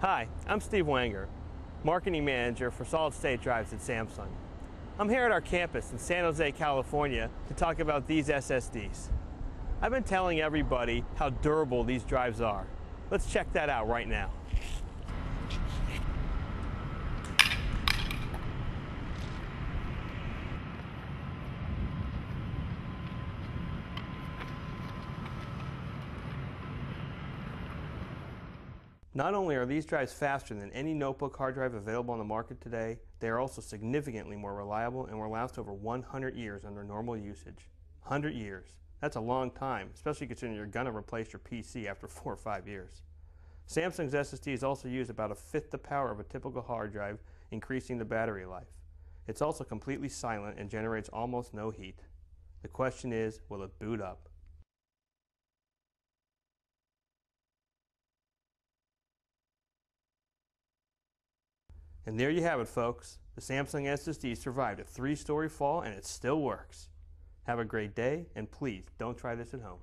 Hi, I'm Steve Wanger, Marketing Manager for Solid State Drives at Samsung. I'm here at our campus in San Jose, California to talk about these SSDs. I've been telling everybody how durable these drives are. Let's check that out right now. Not only are these drives faster than any notebook hard drive available on the market today, they are also significantly more reliable and will last over 100 years under normal usage. 100 years. That's a long time, especially considering you're going to replace your PC after four or five years. Samsung's SSDs also use about a fifth the power of a typical hard drive, increasing the battery life. It's also completely silent and generates almost no heat. The question is, will it boot up? And there you have it, folks. The Samsung SSD survived a three-story fall and it still works. Have a great day, and please don't try this at home.